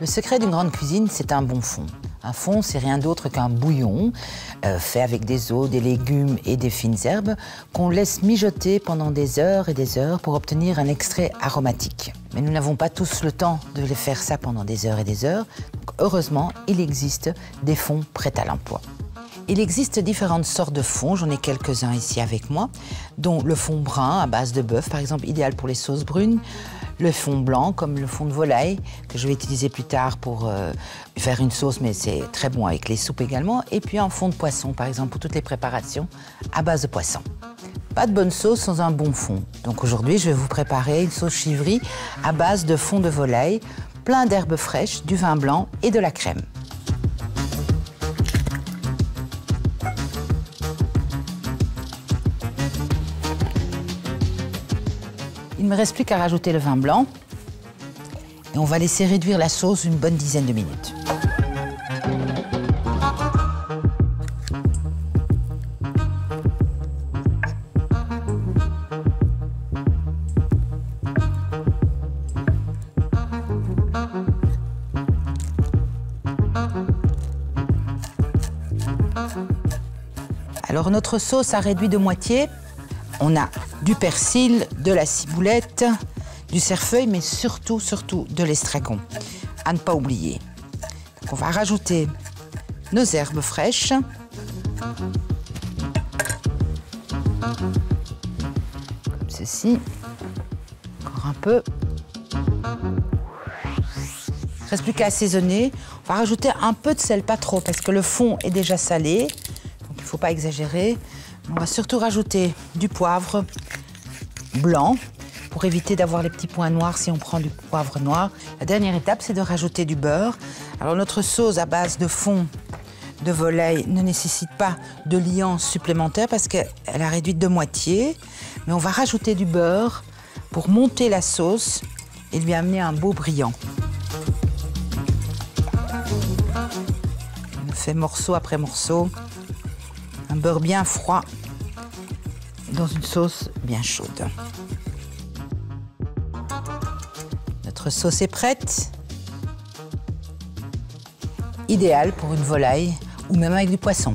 Le secret d'une grande cuisine, c'est un bon fond. Un fond, c'est rien d'autre qu'un bouillon euh, fait avec des os, des légumes et des fines herbes qu'on laisse mijoter pendant des heures et des heures pour obtenir un extrait aromatique. Mais nous n'avons pas tous le temps de faire ça pendant des heures et des heures. Heureusement, il existe des fonds prêts à l'emploi. Il existe différentes sortes de fonds, j'en ai quelques-uns ici avec moi, dont le fond brun à base de bœuf, par exemple, idéal pour les sauces brunes, le fond blanc, comme le fond de volaille, que je vais utiliser plus tard pour euh, faire une sauce, mais c'est très bon avec les soupes également. Et puis un fond de poisson, par exemple, pour toutes les préparations à base de poisson. Pas de bonne sauce sans un bon fond. Donc aujourd'hui, je vais vous préparer une sauce chivry à base de fond de volaille, plein d'herbes fraîches, du vin blanc et de la crème. Il ne me reste plus qu'à rajouter le vin blanc. Et on va laisser réduire la sauce une bonne dizaine de minutes. Alors notre sauce a réduit de moitié. On a du persil, de la ciboulette, du cerfeuil, mais surtout, surtout de l'estragon. À ne pas oublier. on va rajouter nos herbes fraîches. Comme ceci. Encore un peu. Il reste plus qu'à assaisonner. On va rajouter un peu de sel, pas trop, parce que le fond est déjà salé. Donc il ne faut pas exagérer. On va surtout rajouter du poivre blanc pour éviter d'avoir les petits points noirs si on prend du poivre noir. La dernière étape, c'est de rajouter du beurre. Alors notre sauce à base de fond de volaille ne nécessite pas de liant supplémentaire parce qu'elle a réduit de moitié. Mais on va rajouter du beurre pour monter la sauce et lui amener un beau brillant. On fait morceau après morceau. Un beurre bien froid dans une sauce bien chaude. Notre sauce est prête. Idéale pour une volaille ou même avec du poisson.